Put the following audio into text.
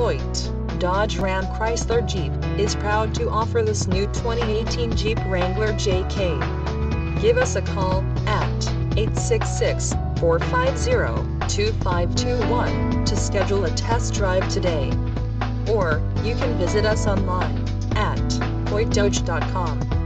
Hoyte, Dodge Ram Chrysler Jeep, is proud to offer this new 2018 Jeep Wrangler JK. Give us a call at 866-450-2521 to schedule a test drive today. Or, you can visit us online at hoytedodge.com.